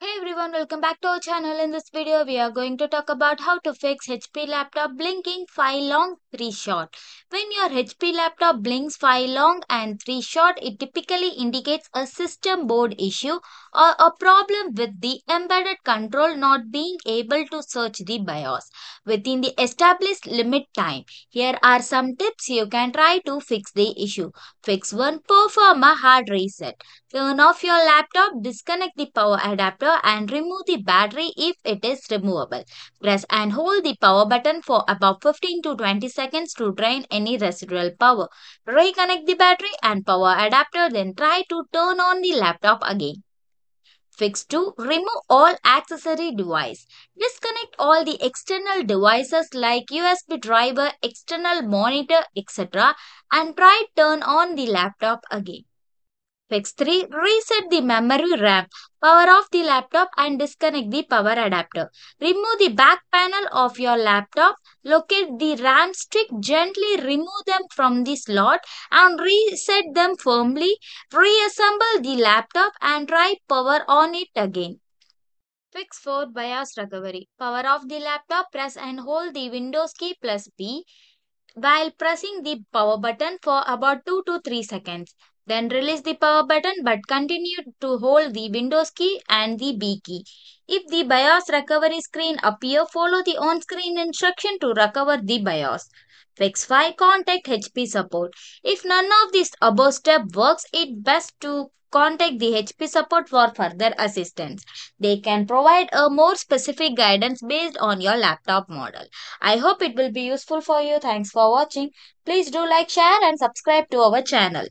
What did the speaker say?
Hey everyone, welcome back to our channel. In this video, we are going to talk about how to fix HP laptop blinking 5 long 3 short. When your HP laptop blinks 5 long and 3 short, it typically indicates a system board issue or a problem with the embedded control not being able to search the BIOS within the established limit time. Here are some tips you can try to fix the issue. Fix 1. Perform a hard reset. Turn off your laptop, disconnect the power adapter and remove the battery if it is removable. Press and hold the power button for about 15 to 20 seconds to drain any residual power. Reconnect the battery and power adapter then try to turn on the laptop again. Fix 2. Remove all accessory device. Disconnect all the external devices like USB driver, external monitor, etc. and try turn on the laptop again. Fix 3. Reset the memory RAM. Power off the laptop and disconnect the power adapter. Remove the back panel of your laptop. Locate the RAM stick. Gently remove them from the slot and reset them firmly. Reassemble the laptop and try power on it again. Fix 4 BIOS recovery. Power off the laptop. Press and hold the Windows key plus B while pressing the power button for about 2 to 3 seconds. Then release the power button but continue to hold the Windows key and the B key. If the BIOS recovery screen appear, follow the on-screen instruction to recover the BIOS. Fix 5. Contact HP support. If none of these above step works, it best to contact the HP support for further assistance. They can provide a more specific guidance based on your laptop model. I hope it will be useful for you. Thanks for watching. Please do like, share and subscribe to our channel.